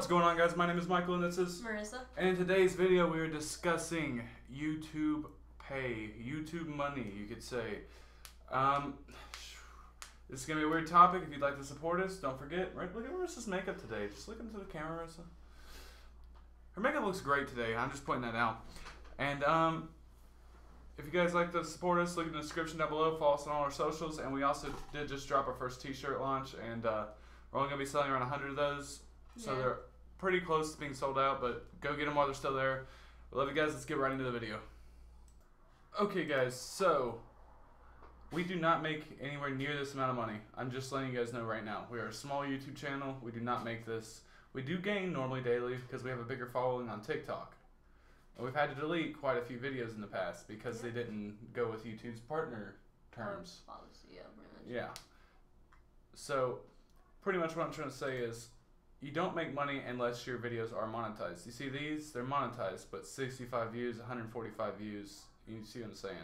What's going on guys? My name is Michael and this is Marissa. and in today's video we are discussing YouTube pay, YouTube money you could say. Um, this is gonna be a weird topic. If you'd like to support us, don't forget, right? Look at Marissa's makeup today. Just look into the camera, Marissa. Her makeup looks great today. I'm just pointing that out. And um, if you guys like to support us, look in the description down below. Follow us on all our socials, and we also did just drop our first T-shirt launch, and uh, we're only gonna be selling around 100 of those. So Yeah. they're pretty close to being sold out, but go get them while they're still there. We love you guys. Let's get right into the video. Okay, guys, so we do not make anywhere near this amount of money. I'm just letting you guys know right now. We are a small YouTube channel. We do not make this. We do gain normally daily because we have a bigger following on TikTok. And we've had to delete quite a few videos in the past because they didn't go with YouTube's partner terms. Policy, yeah, pretty much. Yeah. So, pretty much what I'm trying to say is, you don't make money unless your videos are monetized. You see these? They're monetized, but 65 views, 145 views. You see what I'm saying?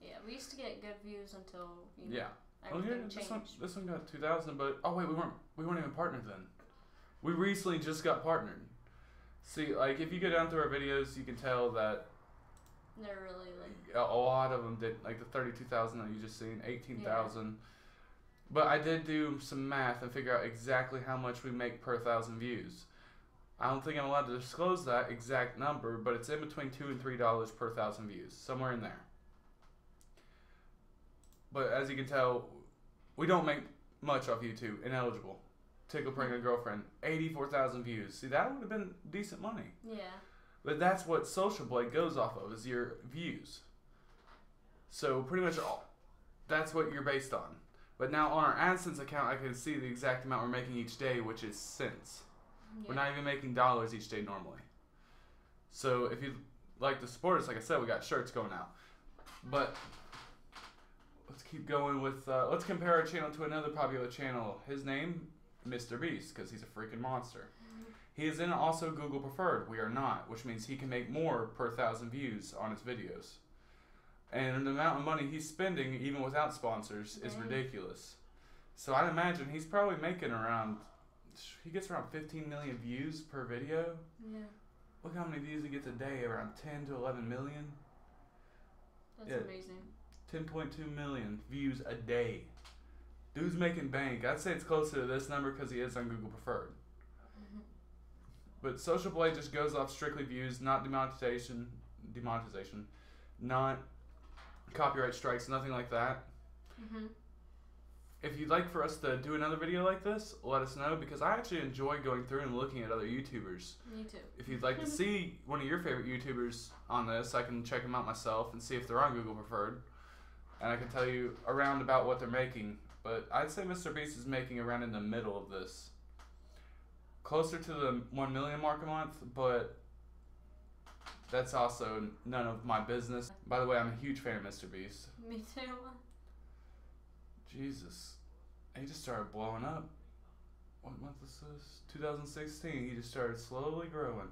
Yeah, we used to get good views until you know, Yeah. Oh everything yeah, this one, this one got 2,000, but oh wait, we weren't we weren't even partnered then. We recently just got partnered. See, like if you go down through our videos, you can tell that They're really like a a lot of them did like the 32,000 that you just seen, 18,000. But I did do some math and figure out exactly how much we make per thousand views. I don't think I'm allowed to disclose that exact number, but it's in between two and three dollars per thousand views, somewhere in there. But as you can tell, we don't make much off YouTube. Ineligible. Tickle prank a girlfriend. Eighty-four thousand views. See, that would have been decent money. yeah. But that's what Social Blade goes off of is your views. So pretty much all that's what you're based on. But now on our AdSense account, I can see the exact amount we're making each day, which is cents. yeah. We're not even making dollars each day normally. So if you like to support us, like I said, we got shirts going out. But let's keep going with. Uh, let's compare our channel to another popular channel. His name, Mr. Beast, because he's a freaking monster. He is in also Google Preferred. We are not, which means he can make more per thousand views on his videos. And the amount of money he's spending, even without sponsors, is ridiculous. So I'd imagine he's probably making around. He gets around 15 million views per video. yeah. Look how many views he gets a day, around 10 to 11 million. That's Yeah. amazing. 10.2 million views a day. Dude's making bank. I'd say it's closer to this number because he is on Google Preferred. Mhm. But Social Blade just goes off strictly views, not demonetization, demonetization, not copyright strikes, nothing like that. Mhm. If you'd like for us to do another video like this, let us know because I actually enjoy going through and looking at other YouTubers. Me too. If you'd like to see one of your favorite YouTubers on this, I can check them out myself and see if they're on Google Preferred. And I can tell you around about what they're making. But I'd say Mr. Beast is making around in the middle of this. Closer to the 1 million mark a month, but that's also none of my business. By the way, I'm a huge fan of Mr. Beast. Me too. Jesus. He just started blowing up. What month is this? 2016. He just started slowly growing.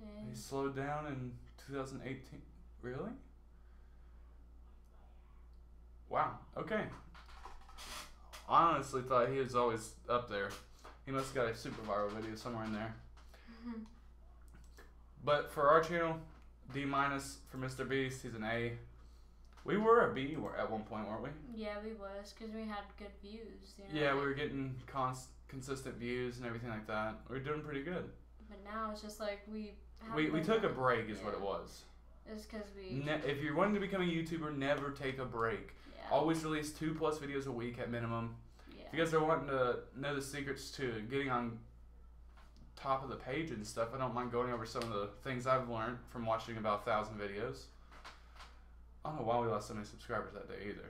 Yeah. He slowed down in 2018. Really? Wow. Okay. I honestly thought he was always up there. He must have got a super viral video somewhere in there. Mm-hmm. But for our channel, D minus for Mr. Beast. He's an A. We were a B at one point, weren't we? yeah, we was because we had good views. You know, Yeah, we were getting cons- consistent views and everything like that. We were doing pretty good. But now it's just like we. We, we took a break, is what it was. It's because we. Ne- if you're wanting to become a YouTuber, never take a break. yeah. Always release two plus videos a week at minimum. yeah. If you guys are wanting to know the secrets to getting on top of the page and stuff, I don't mind going over some of the things I've learned from watching about a thousand videos. I don't know why we lost so many subscribers that day either.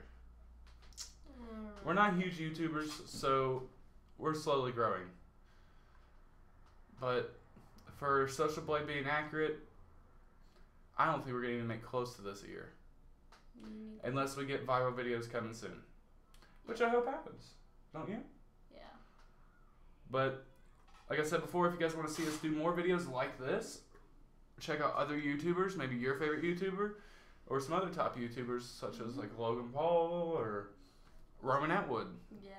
Mm, We're not huge YouTubers, so we're slowly growing. But for Social Blade being accurate, I don't think we're gonna even make close to this a year. mm, Unless we get viral videos coming soon. Which I hope happens. Don't you? Yeah. But like I said before, if you guys want to see us do more videos like this, check out other YouTubers, maybe your favorite YouTuber, or some other top YouTubers such as like mm-hmm. Logan Paul or Roman Atwood. Yeah.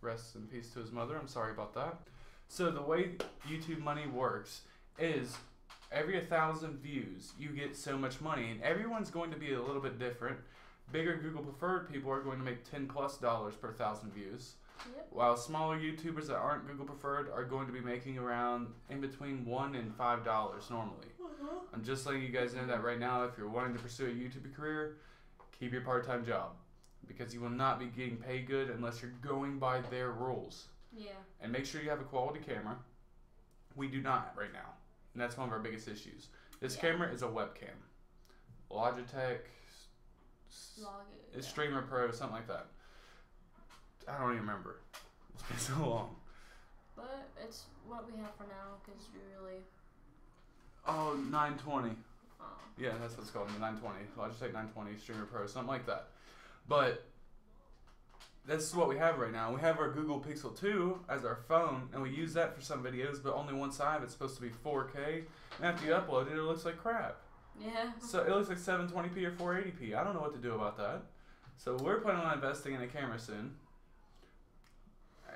Rest in peace to his mother. I'm sorry about that. So the way YouTube money works is every a thousand views you get so much money, and everyone's going to be a little bit different. Bigger Google preferred people are going to make ten plus dollars per thousand views, Yep. while smaller YouTubers that aren't Google preferred are going to be making around in between one and five dollars normally. Uh-huh. I'm just letting you guys know that right now. If you're wanting to pursue a YouTube career, keep your part-time job because you will not be getting paid good unless you're going by their rules. Yeah. And make sure you have a quality camera. We do not right now, and that's one of our biggest issues. This Yeah. camera is a webcam, Logitech, s- Log it. it's yeah. Streamer Pro, something like that. I don't even remember. It's been so long. But it's what we have for now because we really. Oh, 920. Uh, Yeah, that's what it's called, the 920. Logitech 920 Streamer Pro, something like that. But this is what we have right now. We have our Google Pixel 2 as our phone, and we use that for some videos, but only one side of it's supposed to be 4K. And after you upload it, it looks like crap. yeah. So it looks like 720p or 480p. I don't know what to do about that. So we're planning on investing in a camera soon.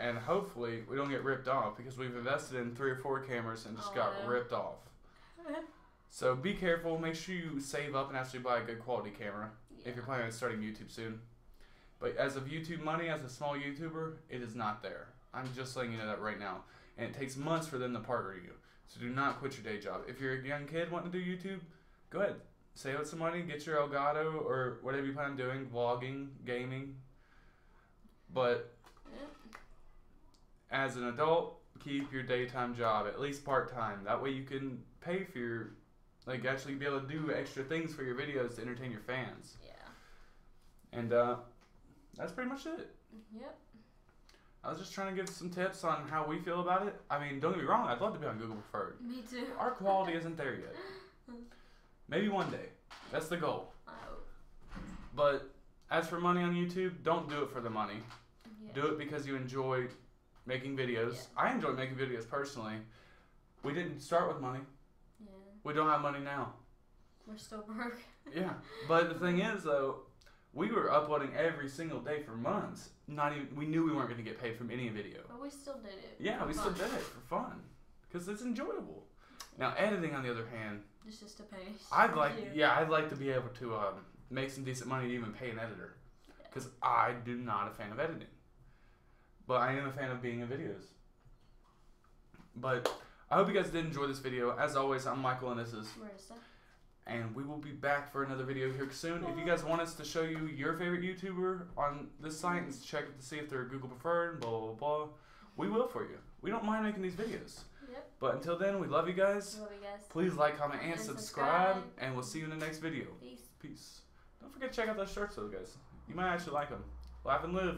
And hopefully we don't get ripped off because we've invested in three or four cameras and just Oh, got yeah. ripped off. So be careful. Make sure you save up and actually buy a good quality camera if you're planning on starting YouTube soon. But as of YouTube money, as a small YouTuber, it is not there. I'm just letting you know that right now. And it takes months for them to partner you. So do not quit your day job. If you're a young kid wanting to do YouTube, go ahead. Save up some money, get your Elgato or whatever you plan on doing, vlogging, gaming. But. As an adult, keep your daytime job at least part time. That way you can pay for your, like, actually be able to do extra things for your videos to entertain your fans. Yeah. And uh, that's pretty much it. Yep. I was just trying to give some tips on how we feel about it. I mean, don't get me wrong, I'd love to be on Google Preferred. Me too. Our quality isn't there yet. Maybe one day. That's the goal. I hope. But as for money on YouTube, don't do it for the money. Yeah. Do it because you enjoy making videos. Yeah. I enjoy making videos personally. We didn't start with money. Yeah. We don't have money now. We're still broke. Yeah. But the thing is though, we were uploading every single day for months. Not even we knew we weren't going to get paid from any video. But we still did it. Yeah, we still did it for fun because it's enjoyable. Now editing, on the other hand, It's just a pain. I'd like You. yeah, I'd like to be able to um, make some decent money to even pay an editor because I do not a fan of editing, but I am a fan of being in videos. But I hope you guys did enjoy this video. As always, I'm Michael and this is Marissa. and we will be back for another video here soon. If you guys want us to show you your favorite YouTuber on this site and check to see if they're Google preferred, blah blah blah, we will for you. We don't mind making these videos. Yep. But until then, we love you guys. Love you guys. Please like, comment, and, And subscribe, subscribe. and we'll see you in the next video. Peace. Peace. Don't forget to check out those shirts, though, guys. You might actually like them. Laugh and live.